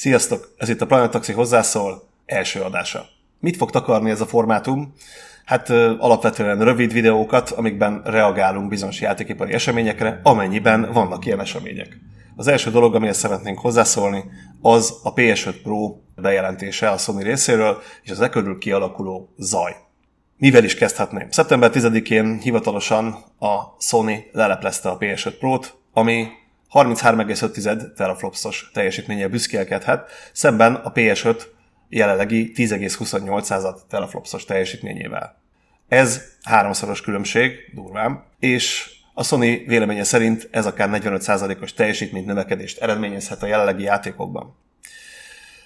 Sziasztok! Ez itt a Planet Taxi hozzászól első adása. Mit fog takarni ez a formátum? Hát ö, alapvetően rövid videókat, amikben reagálunk bizonyos játékipari eseményekre, amennyiben vannak ilyen események. Az első dolog, amihez szeretnénk hozzászólni, az a PS5 Pro bejelentése a Sony részéről, és az e körül kialakuló zaj. Mivel is kezdhetném? Szeptember 10-én hivatalosan a Sony leleplezte a PS5 Pro-t, ami 33,5 teraflopsos teljesítménye büszkélkedhet, szemben a PS5 jelenlegi 10,28% teraflopsos teljesítményével. Ez háromszoros különbség, durván, és a Sony véleménye szerint ez akár 45%-os teljesítmény növekedést eredményezhet a jelenlegi játékokban.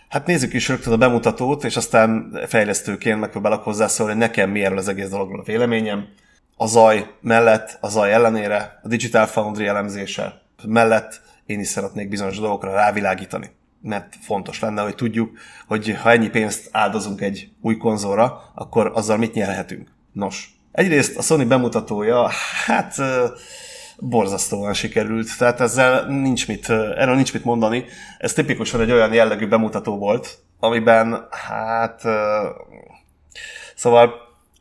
Hát nézzük is rögtön a bemutatót, és aztán fejlesztőként megpróbálok hozzászólni, hogy nekem mi erről az egész dologról a véleményem. A zaj mellett, a zaj ellenére, a Digital Foundry elemzése, mellett én is szeretnék bizonyos dolgokra rávilágítani. Mert fontos lenne, hogy tudjuk, hogy ha ennyi pénzt áldozunk egy új konzolra, akkor azzal mit nyerhetünk. Nos, egyrészt a Sony bemutatója, hát borzasztóan sikerült, tehát ezzel nincs mit, erről nincs mit mondani. Ez tipikusan egy olyan jellegű bemutató volt, amiben, hát, szóval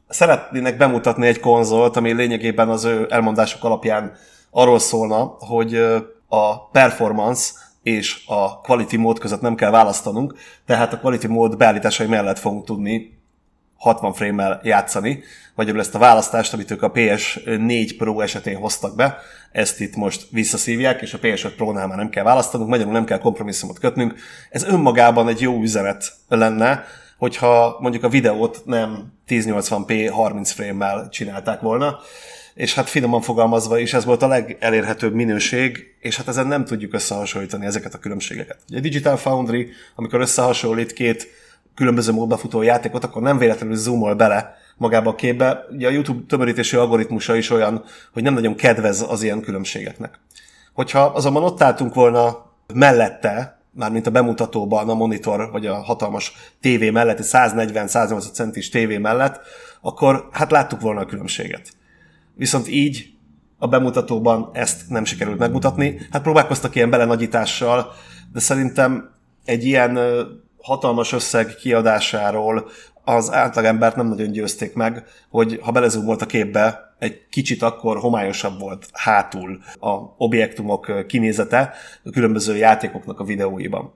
szeretnének bemutatni egy konzolt, ami lényegében az ő elmondások alapján arról szólna, hogy a performance és a quality mód között nem kell választanunk, tehát a quality mód beállításai mellett fogunk tudni 60 frame-mel játszani, vagyis ezt a választást, amit ők a PS4 Pro esetén hoztak be, ezt itt most visszaszívják, és a PS5 Pro-nál már nem kell választanunk, magyarul nem kell kompromisszumot kötnünk. Ez önmagában egy jó üzenet lenne, hogyha mondjuk a videót nem 1080p 30 frame-mel csinálták volna, és hát finoman fogalmazva is ez volt a legelérhetőbb minőség, és hát ezen nem tudjuk összehasonlítani ezeket a különbségeket. Ugye a Digital Foundry, amikor összehasonlít két különböző módba futó játékot, akkor nem véletlenül zoomol bele magába a képbe. Ugye a YouTube tömörítési algoritmusa is olyan, hogy nem nagyon kedvez az ilyen különbségeknek. Hogyha azonban ott álltunk volna mellette, mármint a bemutatóban a monitor, vagy a hatalmas tévé mellett, egy 140-180 centis tévé mellett, akkor hát láttuk volna a különbséget viszont így a bemutatóban ezt nem sikerült megmutatni. Hát próbálkoztak ilyen belenagyítással, de szerintem egy ilyen hatalmas összeg kiadásáról az átlagembert nem nagyon győzték meg, hogy ha belezúmolt a képbe, egy kicsit akkor homályosabb volt hátul a objektumok kinézete a különböző játékoknak a videóiban.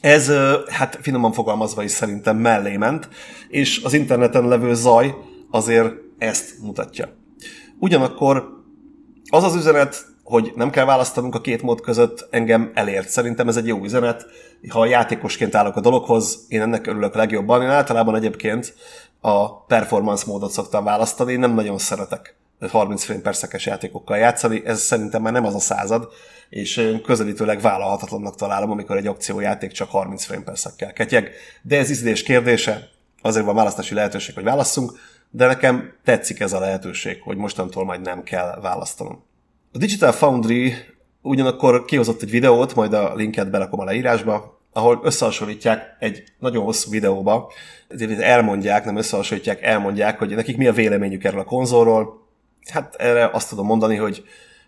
Ez, hát finoman fogalmazva is szerintem mellé ment, és az interneten levő zaj azért ezt mutatja. Ugyanakkor az az üzenet, hogy nem kell választanunk a két mód között, engem elért. Szerintem ez egy jó üzenet. Ha játékosként állok a dologhoz, én ennek örülök legjobban. Én általában egyébként a performance módot szoktam választani, én nem nagyon szeretek 30 frame per szekes játékokkal játszani, ez szerintem már nem az a század, és közelítőleg vállalhatatlannak találom, amikor egy akciójáték csak 30 frame per szekkel ketyeg. De ez ízlés kérdése, azért van választási lehetőség, hogy válasszunk de nekem tetszik ez a lehetőség, hogy mostantól majd nem kell választanom. A Digital Foundry ugyanakkor kihozott egy videót, majd a linket berakom a leírásba, ahol összehasonlítják egy nagyon hosszú videóba, elmondják, nem összehasonlítják, elmondják, hogy nekik mi a véleményük erről a konzolról. Hát erre azt tudom mondani, hogy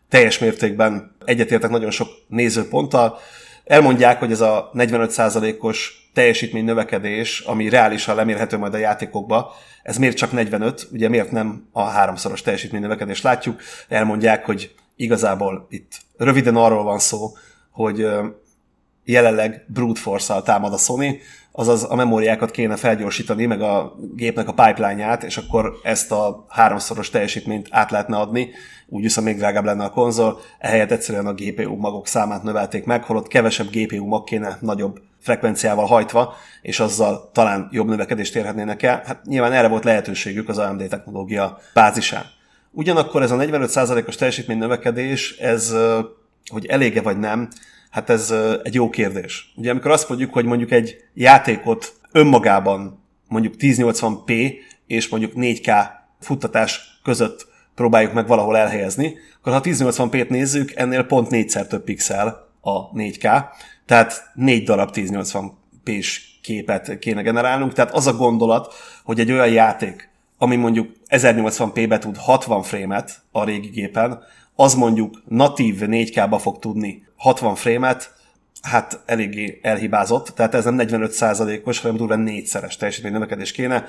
teljes mértékben egyetértek nagyon sok nézőponttal. Elmondják, hogy ez a 45%-os teljesítmény növekedés, ami reálisan lemérhető majd a játékokba, ez miért csak 45, ugye miért nem a háromszoros teljesítmény növekedést látjuk, elmondják, hogy igazából itt röviden arról van szó, hogy jelenleg brute force-al támad a Sony, azaz a memóriákat kéne felgyorsítani, meg a gépnek a pipeline-ját, és akkor ezt a háromszoros teljesítményt át lehetne adni, úgy viszont még drágább lenne a konzol, ehelyett egyszerűen a GPU magok számát növelték meg, holott kevesebb GPU mag kéne nagyobb frekvenciával hajtva, és azzal talán jobb növekedést érhetnének el. Hát nyilván erre volt lehetőségük az AMD technológia bázisán. Ugyanakkor ez a 45%-os teljesítmény növekedés, ez, hogy elége vagy nem, hát ez egy jó kérdés. Ugye amikor azt mondjuk, hogy mondjuk egy játékot önmagában mondjuk 1080p és mondjuk 4K futtatás között próbáljuk meg valahol elhelyezni, akkor ha 1080p-t nézzük, ennél pont négyszer több pixel a 4K, tehát négy darab 1080p-s képet kéne generálnunk, tehát az a gondolat, hogy egy olyan játék, ami mondjuk 1080p-be tud 60 frame-et a régi gépen, az mondjuk natív 4K-ba fog tudni 60 frame-et, hát eléggé elhibázott, tehát ez nem 45%-os, hanem durván négyszeres teljesítmény növekedés kéne.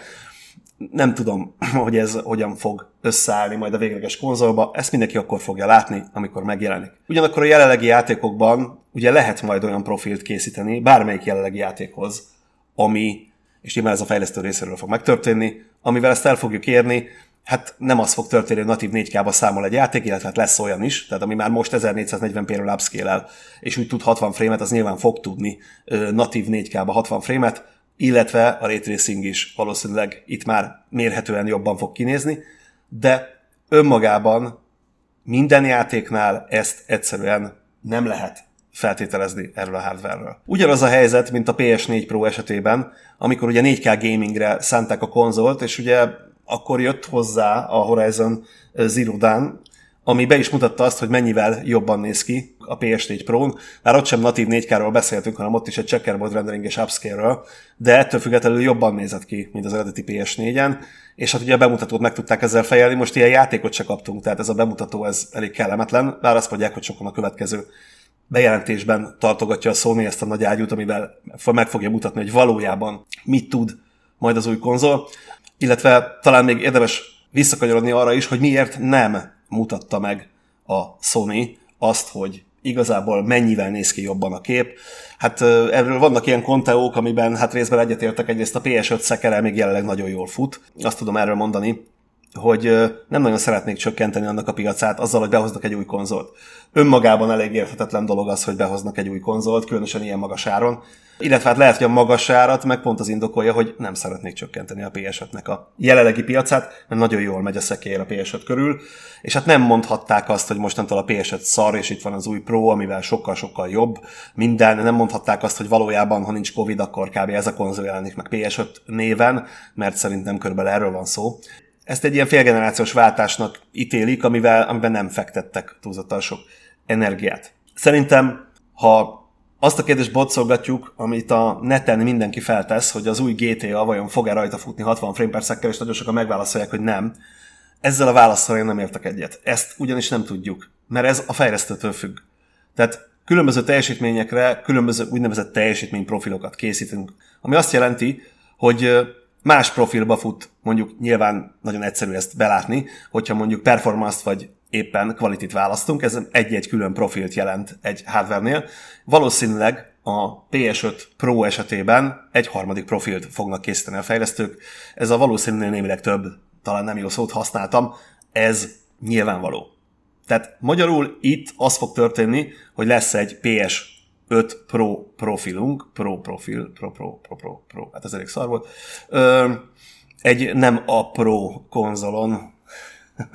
Nem tudom, hogy ez hogyan fog összeállni majd a végleges konzolba, ezt mindenki akkor fogja látni, amikor megjelenik. Ugyanakkor a jelenlegi játékokban ugye lehet majd olyan profilt készíteni, bármelyik jelenlegi játékhoz, ami, és nyilván ez a fejlesztő részéről fog megtörténni, amivel ezt el fogjuk érni, hát nem az fog történni, hogy natív 4K-ba számol egy játék, illetve hát lesz olyan is, tehát ami már most 1440p-ről upscale és úgy tud 60 frémet, az nyilván fog tudni natív 4K-ba 60 frémet, illetve a ray tracing is valószínűleg itt már mérhetően jobban fog kinézni, de önmagában minden játéknál ezt egyszerűen nem lehet feltételezni erről a hardware-ről. Ugyanaz a helyzet, mint a PS4 Pro esetében, amikor ugye 4K gamingre szánták a konzolt, és ugye akkor jött hozzá a Horizon Zero Dawn, ami be is mutatta azt, hogy mennyivel jobban néz ki a PS4 Pro-n. Már ott sem natív 4K-ról beszéltünk, hanem ott is egy checkerboard rendering és upscale-ről, de ettől függetlenül jobban nézett ki, mint az eredeti PS4-en, és hát ugye a bemutatót meg tudták ezzel fejelni, most ilyen játékot se kaptunk, tehát ez a bemutató ez elég kellemetlen, bár azt mondják, hogy sokan a következő bejelentésben tartogatja a Sony ezt a nagy ágyút, amivel meg fogja mutatni, hogy valójában mit tud majd az új konzol illetve talán még érdemes visszakanyarodni arra is, hogy miért nem mutatta meg a Sony azt, hogy igazából mennyivel néz ki jobban a kép. Hát erről vannak ilyen konteók, amiben hát részben egyetértek, egyrészt a PS5 szekere még jelenleg nagyon jól fut. Azt tudom erről mondani, hogy nem nagyon szeretnék csökkenteni annak a piacát azzal, hogy behoznak egy új konzolt. Önmagában elég érthetetlen dolog az, hogy behoznak egy új konzolt, különösen ilyen magas áron. Illetve hát lehet, hogy a magas árat meg pont az indokolja, hogy nem szeretnék csökkenteni a PS5-nek a jelenlegi piacát, mert nagyon jól megy a szekér a PS5 körül, és hát nem mondhatták azt, hogy mostantól a PS5 szar, és itt van az új Pro, amivel sokkal-sokkal jobb minden, nem mondhatták azt, hogy valójában, ha nincs Covid, akkor kb. ez a konzol jelenik meg PS5 néven, mert szerintem körülbelül erről van szó ezt egy ilyen félgenerációs váltásnak ítélik, amivel, amiben nem fektettek túlzottan sok energiát. Szerintem, ha azt a kérdést botszolgatjuk, amit a neten mindenki feltesz, hogy az új GTA vajon fog-e rajta futni 60 frame per second, és nagyon sokan megválaszolják, hogy nem. Ezzel a válaszsal én nem értek egyet. Ezt ugyanis nem tudjuk, mert ez a fejlesztőtől függ. Tehát különböző teljesítményekre különböző úgynevezett teljesítményprofilokat készítünk, ami azt jelenti, hogy más profilba fut, mondjuk nyilván nagyon egyszerű ezt belátni, hogyha mondjuk performance-t vagy éppen kvalitit választunk, ez egy-egy külön profilt jelent egy hardware-nél. Valószínűleg a PS5 Pro esetében egy harmadik profilt fognak készíteni a fejlesztők. Ez a valószínűleg némileg több, talán nem jó szót használtam, ez nyilvánvaló. Tehát magyarul itt az fog történni, hogy lesz egy PS 5 Pro profilunk, Pro profil, Pro Pro Pro Pro, Pro. Hát ez elég szar volt, ö, egy nem a Pro konzolon,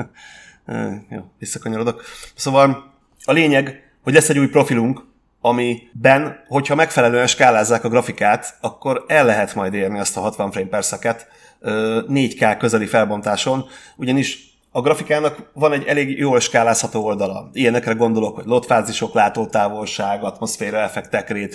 jó, visszakanyarodok. Szóval a lényeg, hogy lesz egy új profilunk, amiben, hogyha megfelelően skálázzák a grafikát, akkor el lehet majd érni azt a 60 frame per second 4K közeli felbontáson, ugyanis a grafikának van egy elég jól skálázható oldala. Ilyenekre gondolok, hogy lotfázisok, látótávolság, atmoszféra effektek, ray.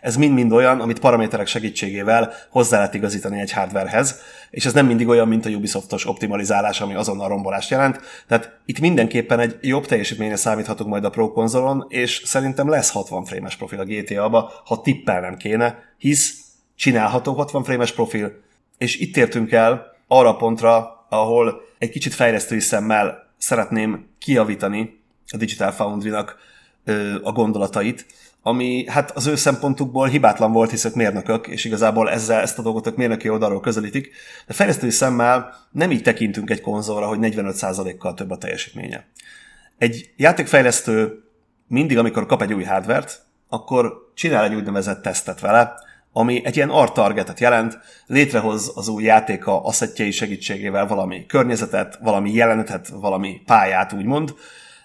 Ez mind-mind olyan, amit paraméterek segítségével hozzá lehet igazítani egy hardwarehez, és ez nem mindig olyan, mint a Ubisoftos optimalizálás, ami azonnal rombolást jelent. Tehát itt mindenképpen egy jobb teljesítményre számíthatunk majd a Pro konzolon, és szerintem lesz 60 frames profil a GTA-ba, ha tippelnem kéne, hisz csinálható 60 frames profil, és itt értünk el arra pontra, ahol egy kicsit fejlesztői szemmel szeretném kiavítani a Digital Foundry-nak a gondolatait, ami hát az ő szempontukból hibátlan volt, hisz ők mérnökök, és igazából ezzel ezt a dolgot ők mérnöki oldalról közelítik, de fejlesztői szemmel nem így tekintünk egy konzolra, hogy 45%-kal több a teljesítménye. Egy játékfejlesztő mindig, amikor kap egy új hardvert, akkor csinál egy úgynevezett tesztet vele, ami egy ilyen art targetet jelent, létrehoz az új játéka asszettjei segítségével valami környezetet, valami jelenetet, valami pályát úgymond,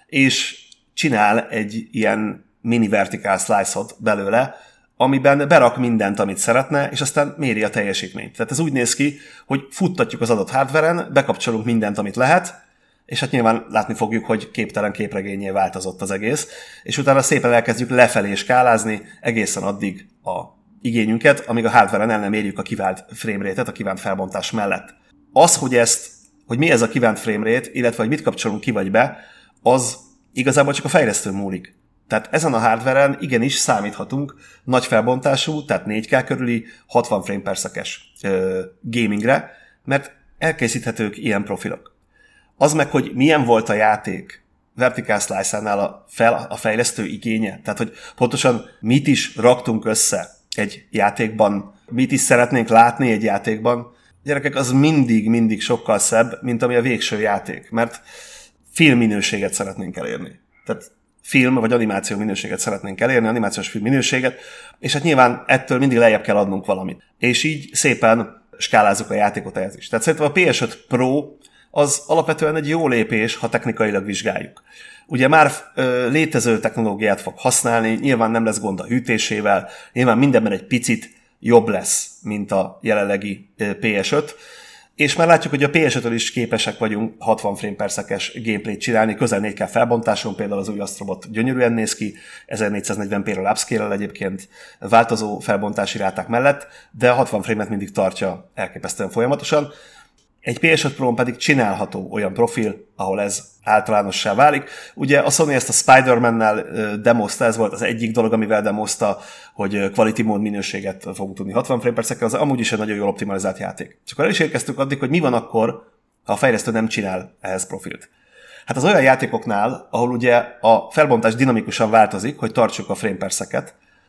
és csinál egy ilyen mini vertical slice-ot belőle, amiben berak mindent, amit szeretne, és aztán méri a teljesítményt. Tehát ez úgy néz ki, hogy futtatjuk az adott hardveren, bekapcsolunk mindent, amit lehet, és hát nyilván látni fogjuk, hogy képtelen képregényé változott az egész, és utána szépen elkezdjük lefelé skálázni egészen addig a igényünket, amíg a hardware-en el nem érjük a kívánt framerate-et a kívánt felbontás mellett. Az, hogy ezt, hogy mi ez a kívánt framerate, illetve hogy mit kapcsolunk ki vagy be, az igazából csak a fejlesztő múlik. Tehát ezen a hardveren igenis számíthatunk nagy felbontású, tehát 4K körüli 60 frame per szekes gamingre, mert elkészíthetők ilyen profilok. Az meg, hogy milyen volt a játék Vertical Slice-nál a, fel, a fejlesztő igénye, tehát hogy pontosan mit is raktunk össze egy játékban, mit is szeretnénk látni egy játékban, gyerekek, az mindig, mindig sokkal szebb, mint ami a végső játék, mert filmminőséget szeretnénk elérni. Tehát film vagy animáció minőséget szeretnénk elérni, animációs film minőséget, és hát nyilván ettől mindig lejjebb kell adnunk valamit. És így szépen skálázzuk a játékot ehhez is. Tehát szerintem a PS5 Pro az alapvetően egy jó lépés, ha technikailag vizsgáljuk. Ugye már ö, létező technológiát fog használni, nyilván nem lesz gond a hűtésével, nyilván mindenben egy picit jobb lesz, mint a jelenlegi PS5, és már látjuk, hogy a PS5-től is képesek vagyunk 60 frame per szekes gameplayt csinálni, közel 4K felbontáson, például az új Astrobot gyönyörűen néz ki, 1440p-ről upscale egyébként változó felbontási ráták mellett, de 60 frame-et mindig tartja elképesztően folyamatosan. Egy PS5 Pro pedig csinálható olyan profil, ahol ez általánossá válik. Ugye a Sony ezt a Spider-Man-nel demozta, ez volt az egyik dolog, amivel demozta, hogy quality mode minőséget fogunk tudni 60 frame per az amúgy is egy nagyon jól optimalizált játék. Csak el is érkeztük addig, hogy mi van akkor, ha a fejlesztő nem csinál ehhez profilt. Hát az olyan játékoknál, ahol ugye a felbontás dinamikusan változik, hogy tartsuk a frame per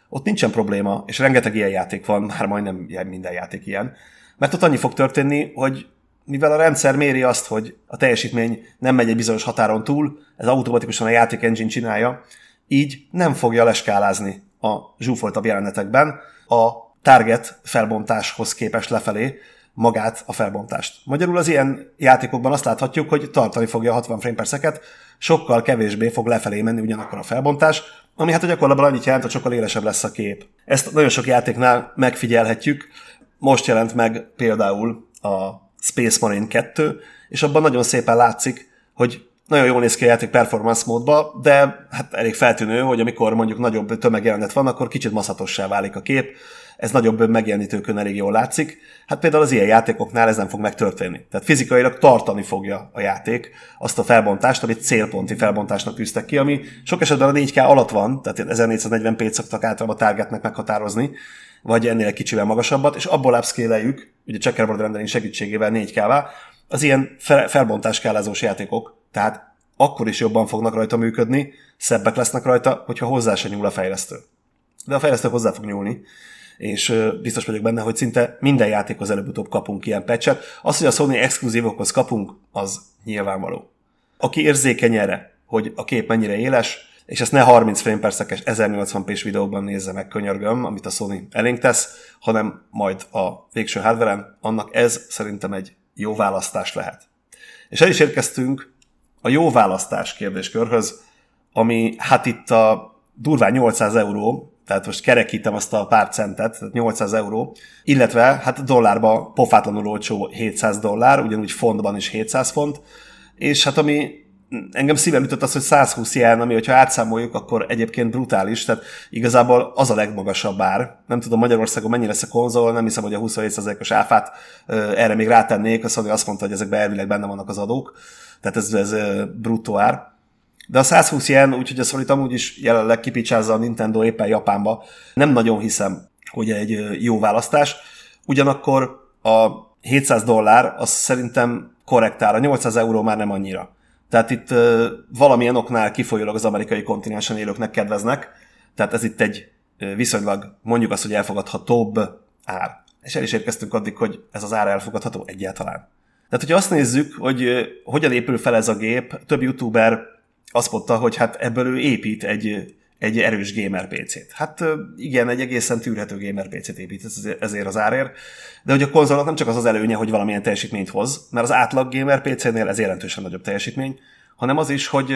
ott nincsen probléma, és rengeteg ilyen játék van, már majdnem minden játék ilyen, mert ott annyi fog történni, hogy mivel a rendszer méri azt, hogy a teljesítmény nem megy egy bizonyos határon túl, ez automatikusan a játék engine csinálja, így nem fogja leskálázni a zsúfoltabb jelenetekben a target felbontáshoz képes lefelé magát a felbontást. Magyarul az ilyen játékokban azt láthatjuk, hogy tartani fogja a 60 frame per szeket, sokkal kevésbé fog lefelé menni ugyanakkor a felbontás, ami hát a gyakorlatban annyit jelent, hogy sokkal élesebb lesz a kép. Ezt nagyon sok játéknál megfigyelhetjük. Most jelent meg például a Space Marine 2, és abban nagyon szépen látszik, hogy nagyon jól néz ki a játék performance módba, de hát elég feltűnő, hogy amikor mondjuk nagyobb tömegjelenet van, akkor kicsit maszatossá válik a kép. Ez nagyobb megjelenítőkön elég jól látszik. Hát például az ilyen játékoknál ez nem fog megtörténni. Tehát fizikailag tartani fogja a játék azt a felbontást, amit célponti felbontásnak tűztek ki, ami sok esetben a 4K alatt van, tehát 1440p-t szoktak általában a targetnek meghatározni, vagy ennél kicsivel magasabbat, és abból upscale ugye checkerboard rendering segítségével 4 k az ilyen felbontásskálázós játékok, tehát akkor is jobban fognak rajta működni, szebbek lesznek rajta, hogyha hozzá se nyúl a fejlesztő. De a fejlesztő hozzá fog nyúlni, és biztos vagyok benne, hogy szinte minden játékhoz előbb-utóbb kapunk ilyen patchet. Az, hogy a Sony exkluzívokhoz kapunk, az nyilvánvaló. Aki érzékeny erre, hogy a kép mennyire éles, és ezt ne 30 frame per szekes 1080p-s videóban nézze meg könyörgöm, amit a Sony elénk tesz, hanem majd a végső hardware annak ez szerintem egy jó választás lehet. És el is érkeztünk a jó választás kérdéskörhöz, ami hát itt a durván 800 euró, tehát most kerekítem azt a pár centet, tehát 800 euró, illetve hát dollárba pofátlanul olcsó 700 dollár, ugyanúgy fontban is 700 font, és hát ami engem szívem jutott az, hogy 120 jelen, ami, hogyha átszámoljuk, akkor egyébként brutális, tehát igazából az a legmagasabb ár. Nem tudom Magyarországon mennyi lesz a konzol, nem hiszem, hogy a 27%-os áfát erre még rátennék, azt mondja, azt mondta, hogy ezekben elvileg benne vannak az adók, tehát ez, ez bruttó ár. De a 120 jen, úgyhogy a sony amúgy is jelenleg kipicsázza a Nintendo éppen Japánba, nem nagyon hiszem, hogy egy jó választás. Ugyanakkor a 700 dollár, az szerintem korrektál, a 800 euró már nem annyira. Tehát itt uh, valamilyen oknál kifolyólag az amerikai kontinensen élőknek kedveznek, tehát ez itt egy viszonylag mondjuk azt, hogy elfogadhatóbb ár. És el is érkeztünk addig, hogy ez az ár elfogadható egyáltalán. Tehát, hogyha azt nézzük, hogy hogyan épül fel ez a gép, több youtuber azt mondta, hogy hát ebből ő épít egy egy erős gamer PC-t. Hát igen, egy egészen tűrhető gamer PC-t épít ezért az árért, de hogy a konzolnak nem csak az az előnye, hogy valamilyen teljesítményt hoz, mert az átlag gamer PC-nél ez jelentősen nagyobb teljesítmény, hanem az is, hogy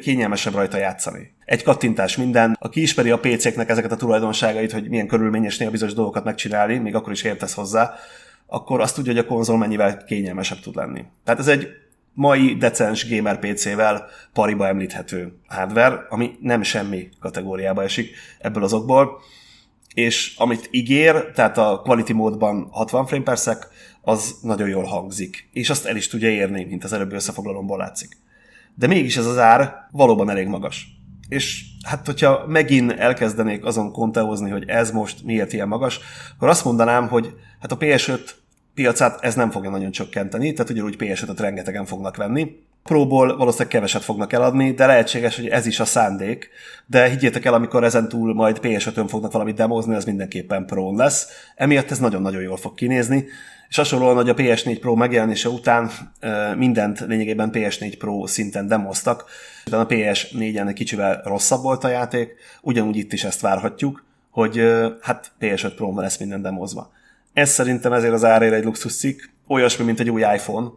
kényelmesebb rajta játszani. Egy kattintás minden, aki ismeri a PC-knek ezeket a tulajdonságait, hogy milyen körülményesnél bizonyos dolgokat megcsinálni, még akkor is értesz hozzá, akkor azt tudja, hogy a konzol mennyivel kényelmesebb tud lenni. Tehát ez egy mai decens gamer PC-vel pariba említhető hardware, ami nem semmi kategóriába esik ebből azokból, és amit ígér, tehát a quality módban 60 frame per sec, az nagyon jól hangzik, és azt el is tudja érni, mint az előbbi összefoglalomból látszik. De mégis ez az ár valóban elég magas. és hát hogyha megint elkezdenék azon konteózni, hogy ez most miért ilyen magas, akkor azt mondanám, hogy hát a PS5 piacát ez nem fogja nagyon csökkenteni, tehát ugyanúgy PS5-öt rengetegen fognak venni. Próból valószínűleg keveset fognak eladni, de lehetséges, hogy ez is a szándék. De higgyétek el, amikor ezen túl majd PS5-ön fognak valamit demozni, az mindenképpen pro lesz. Emiatt ez nagyon-nagyon jól fog kinézni. És hasonlóan, hogy a PS4 Pro megjelenése után mindent lényegében PS4 Pro szinten demoztak, utána a PS4-en egy kicsivel rosszabb volt a játék, ugyanúgy itt is ezt várhatjuk, hogy hát PS5 pro lesz minden demozva. Ez szerintem ezért az árére egy luxus cikk, olyasmi, mint egy új iPhone,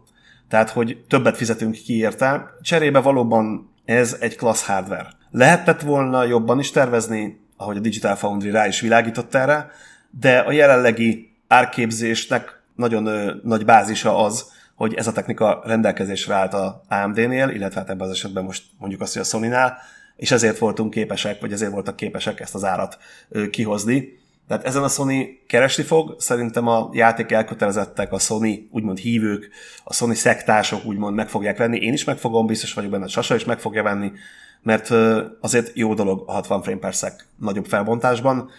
tehát, hogy többet fizetünk ki érte. Cserébe valóban ez egy klassz hardware. Lehetett volna jobban is tervezni, ahogy a Digital Foundry rá is világított erre, de a jelenlegi árképzésnek nagyon ö, nagy bázisa az, hogy ez a technika rendelkezésre állt a AMD-nél, illetve hát ebben az esetben most mondjuk azt, hogy a Sony-nál, és ezért voltunk képesek, vagy ezért voltak képesek ezt az árat ö, kihozni. Tehát ezen a Sony keresni fog, szerintem a játék elkötelezettek, a Sony úgymond hívők, a Sony szektások úgymond meg fogják venni, én is meg fogom, biztos vagyok benne, Sasa is meg fogja venni, mert azért jó dolog a 60 frame per sec nagyobb felbontásban.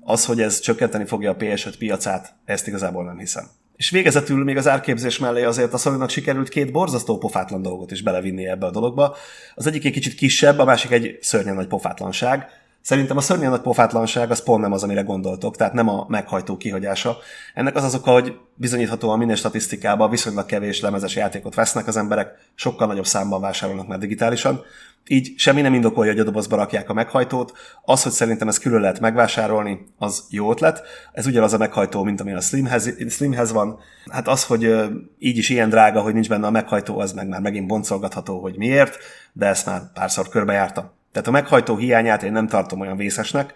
Az, hogy ez csökkenteni fogja a PS5 piacát, ezt igazából nem hiszem. És végezetül még az árképzés mellé azért a sony sikerült két borzasztó pofátlan dolgot is belevinni ebbe a dologba. Az egyik egy kicsit kisebb, a másik egy szörnyen nagy pofátlanság. Szerintem a szörnyen nagy pofátlanság az pont nem az, amire gondoltok, tehát nem a meghajtó kihagyása. Ennek az az oka, hogy bizonyíthatóan minden statisztikában viszonylag kevés lemezes játékot vesznek az emberek, sokkal nagyobb számban vásárolnak már digitálisan. Így semmi nem indokolja, hogy a dobozba rakják a meghajtót. Az, hogy szerintem ezt külön lehet megvásárolni, az jó ötlet. Ez ugyanaz a meghajtó, mint ami a Slimhez, Slimhez van. Hát az, hogy így is ilyen drága, hogy nincs benne a meghajtó, az meg már megint boncolgatható, hogy miért, de ezt már párszor körbejártam. Tehát a meghajtó hiányát én nem tartom olyan vészesnek,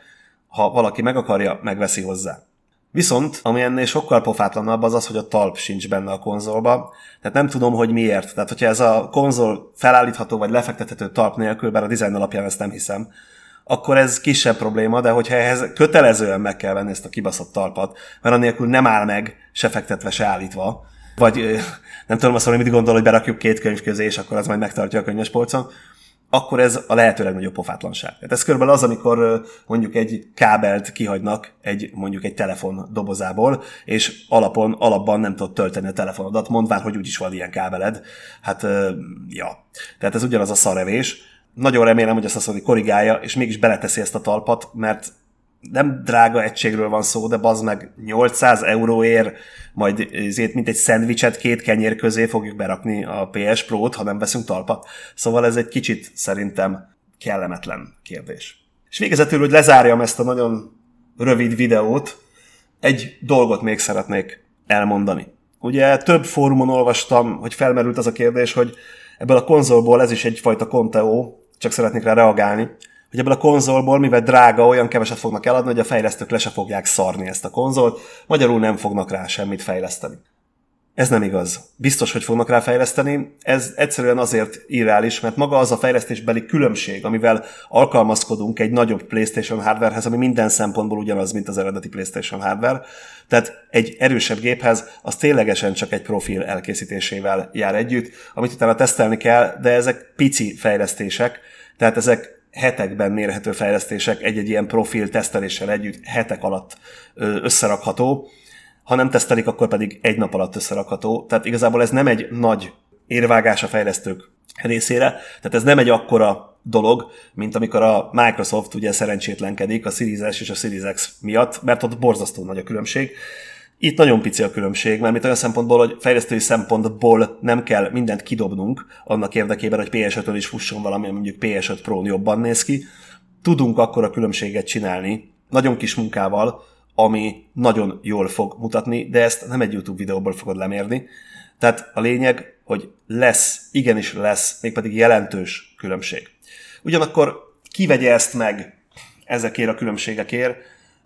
ha valaki meg akarja, megveszi hozzá. Viszont, ami ennél sokkal pofátlanabb, az az, hogy a talp sincs benne a konzolba. Tehát nem tudom, hogy miért. Tehát, hogyha ez a konzol felállítható vagy lefektethető talp nélkül, bár a dizájn alapján ezt nem hiszem, akkor ez kisebb probléma, de hogyha ehhez kötelezően meg kell venni ezt a kibaszott talpat, mert anélkül nem áll meg, se fektetve, se állítva, vagy nem tudom azt mondani, mit gondol, hogy berakjuk két könyv közé, és akkor az majd megtartja a könyves polcon, akkor ez a lehető legnagyobb pofátlanság. Tehát ez körülbelül az, amikor mondjuk egy kábelt kihagynak egy mondjuk egy telefon dobozából, és alapon, alapban nem tudod tölteni a telefonodat, mondván, hogy úgyis van ilyen kábeled. Hát, ja. Tehát ez ugyanaz a szarevés. Nagyon remélem, hogy ezt a Sony korrigálja, és mégis beleteszi ezt a talpat, mert nem drága egységről van szó, de bazd meg 800 euróért, majd ezért mint egy szendvicset két kenyér közé fogjuk berakni a PS Pro-t, ha nem veszünk talpat. Szóval ez egy kicsit szerintem kellemetlen kérdés. És végezetül, hogy lezárjam ezt a nagyon rövid videót, egy dolgot még szeretnék elmondani. Ugye több fórumon olvastam, hogy felmerült az a kérdés, hogy ebből a konzolból ez is egyfajta konteó, csak szeretnék rá reagálni, hogy ebből a konzolból, mivel drága, olyan keveset fognak eladni, hogy a fejlesztők le se fogják szarni ezt a konzolt, magyarul nem fognak rá semmit fejleszteni. Ez nem igaz. Biztos, hogy fognak rá fejleszteni. Ez egyszerűen azért irreális, mert maga az a fejlesztésbeli különbség, amivel alkalmazkodunk egy nagyobb PlayStation hardwarehez, ami minden szempontból ugyanaz, mint az eredeti PlayStation hardware. Tehát egy erősebb géphez az ténylegesen csak egy profil elkészítésével jár együtt, amit utána tesztelni kell, de ezek pici fejlesztések, tehát ezek hetekben mérhető fejlesztések egy-egy ilyen profil teszteléssel együtt hetek alatt összerakható, ha nem tesztelik, akkor pedig egy nap alatt összerakható. Tehát igazából ez nem egy nagy érvágás a fejlesztők részére, tehát ez nem egy akkora dolog, mint amikor a Microsoft ugye szerencsétlenkedik a Series S és a Series X miatt, mert ott borzasztó nagy a különbség. Itt nagyon pici a különbség, mert mit olyan szempontból, hogy fejlesztői szempontból nem kell mindent kidobnunk annak érdekében, hogy PS5-ön is fusson valami, mondjuk PS5 Pro jobban néz ki. Tudunk akkor a különbséget csinálni, nagyon kis munkával, ami nagyon jól fog mutatni, de ezt nem egy YouTube videóból fogod lemérni. Tehát a lényeg, hogy lesz, igenis lesz, mégpedig jelentős különbség. Ugyanakkor kivegye ezt meg ezekért a különbségekért,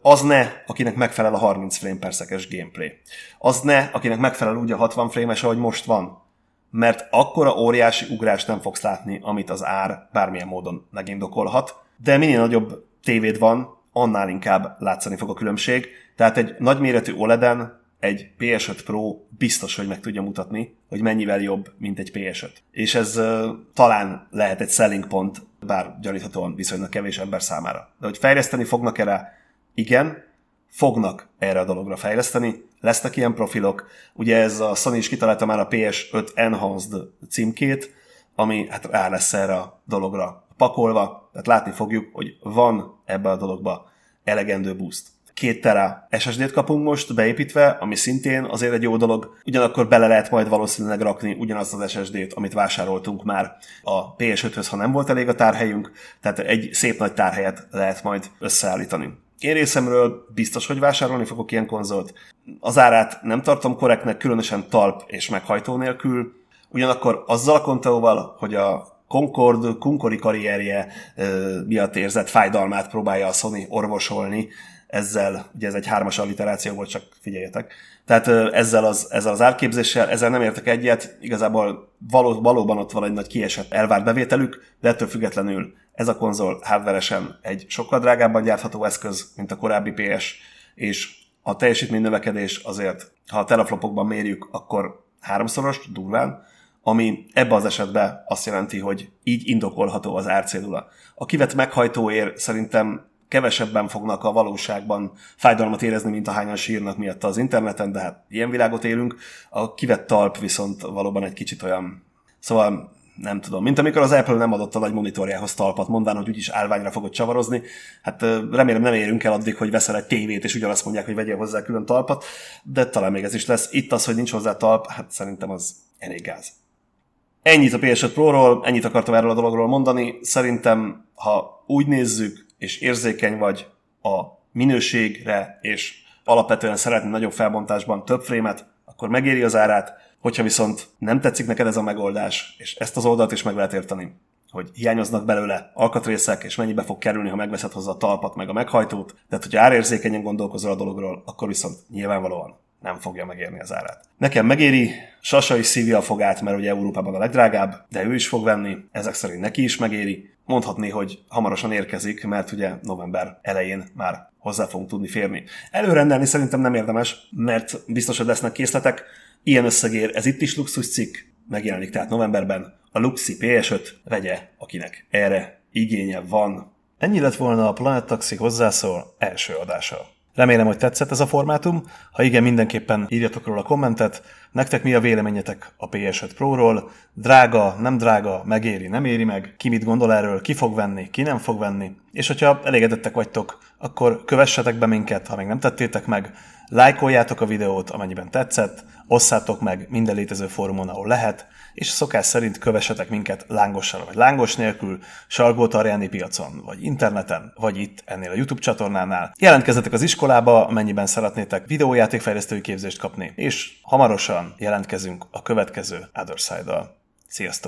az ne, akinek megfelel a 30 frame per gameplay. Az ne, akinek megfelel úgy a 60 frame-es, ahogy most van. Mert akkora óriási ugrást nem fogsz látni, amit az ár bármilyen módon megindokolhat. De minél nagyobb tévéd van, annál inkább látszani fog a különbség. Tehát egy nagyméretű OLED-en egy PS5 Pro biztos, hogy meg tudja mutatni, hogy mennyivel jobb, mint egy PS5. És ez uh, talán lehet egy selling pont, bár gyaníthatóan viszonylag kevés ember számára. De hogy fejleszteni fognak erre, igen, fognak erre a dologra fejleszteni, lesznek ilyen profilok. Ugye ez a Sony is kitalálta már a PS5 Enhanced címkét, ami hát rá lesz erre a dologra pakolva, tehát látni fogjuk, hogy van ebbe a dologba elegendő boost. Két tera SSD-t kapunk most beépítve, ami szintén azért egy jó dolog, ugyanakkor bele lehet majd valószínűleg rakni ugyanazt az SSD-t, amit vásároltunk már a PS5-höz, ha nem volt elég a tárhelyünk, tehát egy szép nagy tárhelyet lehet majd összeállítani. Én részemről biztos, hogy vásárolni fogok ilyen konzolt. Az árát nem tartom korrektnek, különösen talp és meghajtó nélkül. Ugyanakkor azzal a konteóval, hogy a Concord kunkori karrierje miatt érzett fájdalmát próbálja a Sony orvosolni, ezzel, ugye ez egy hármas alliteráció volt, csak figyeljetek. Tehát ezzel az, ezzel az árképzéssel, ezzel nem értek egyet, igazából való, valóban ott van egy nagy kiesett elvárt bevételük, de ettől függetlenül ez a konzol hardveresen egy sokkal drágábban gyártható eszköz, mint a korábbi PS, és a teljesítmény növekedés azért, ha a teraflopokban mérjük, akkor háromszoros, durván, ami ebbe az esetben azt jelenti, hogy így indokolható az árcédula. A kivett meghajtóért szerintem kevesebben fognak a valóságban fájdalmat érezni, mint ahányan sírnak miatt az interneten, de hát ilyen világot élünk. A kivett talp viszont valóban egy kicsit olyan, szóval nem tudom, mint amikor az Apple nem adott a nagy monitorjához talpat, mondván, hogy úgyis állványra fogod csavarozni. Hát remélem nem érünk el addig, hogy veszel egy tévét, és ugyanazt mondják, hogy vegyél hozzá külön talpat, de talán még ez is lesz. Itt az, hogy nincs hozzá talp, hát szerintem az elég gáz. Ennyit a PS5 Pro-ról, ennyit akartam erről a dologról mondani. Szerintem, ha úgy nézzük, és érzékeny vagy a minőségre, és alapvetően szeretnél nagyobb felbontásban több frémet, akkor megéri az árát, Hogyha viszont nem tetszik neked ez a megoldás, és ezt az oldalt is meg lehet érteni, hogy hiányoznak belőle alkatrészek, és mennyibe fog kerülni, ha megveszed hozzá a talpat meg a meghajtót, tehát hogyha árérzékenyen gondolkozol a dologról, akkor viszont nyilvánvalóan nem fogja megérni az árát. Nekem megéri, Sasa is szívja a fogát, mert ugye Európában a legdrágább, de ő is fog venni, ezek szerint neki is megéri. Mondhatni, hogy hamarosan érkezik, mert ugye november elején már hozzá fogunk tudni férni. Előrendelni szerintem nem érdemes, mert biztos, hogy lesznek készletek, Ilyen összegér, ez itt is luxus cikk, megjelenik tehát novemberben. A Luxi PS5 vegye, akinek erre igénye van. Ennyi lett volna a Planet Taxi hozzászól első adása. Remélem, hogy tetszett ez a formátum. Ha igen, mindenképpen írjatok róla kommentet. Nektek mi a véleményetek a PS5 Pro-ról? Drága, nem drága, megéri, nem éri meg? Ki mit gondol erről? Ki fog venni, ki nem fog venni? És hogyha elégedettek vagytok, akkor kövessetek be minket, ha még nem tettétek meg. Lájkoljátok a videót, amennyiben tetszett, osszátok meg minden létező fórumon, ahol lehet, és szokás szerint kövessetek minket lángossal vagy lángos nélkül, Salgó Tarjáni piacon, vagy interneten, vagy itt ennél a YouTube csatornánál. Jelentkezzetek az iskolába, amennyiben szeretnétek videójátékfejlesztői képzést kapni, és hamarosan jelentkezünk a következő Other Side-dal. Sziasztok!